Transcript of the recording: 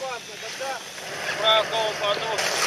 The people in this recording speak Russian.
опасно, когда правого ходу